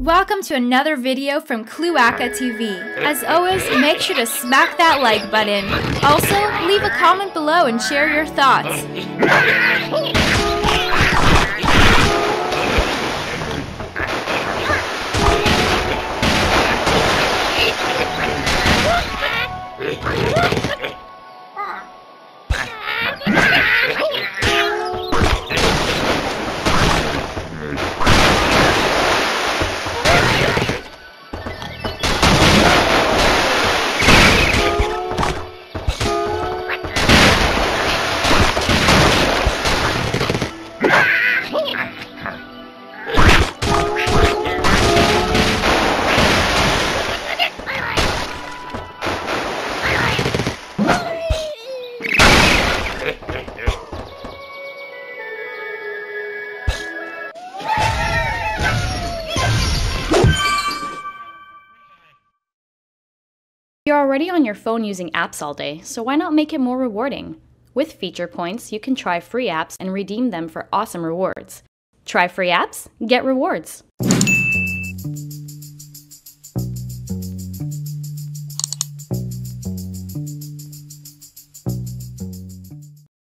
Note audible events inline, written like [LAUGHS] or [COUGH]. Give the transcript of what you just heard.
Welcome to another video from Kloaka TV. As always, make sure to smack that like button. Also, leave a comment below and share your thoughts. [LAUGHS] You're already on your phone using apps all day, so why not make it more rewarding? With FeaturePoints, you can try free apps and redeem them for awesome rewards. Try free apps, get rewards.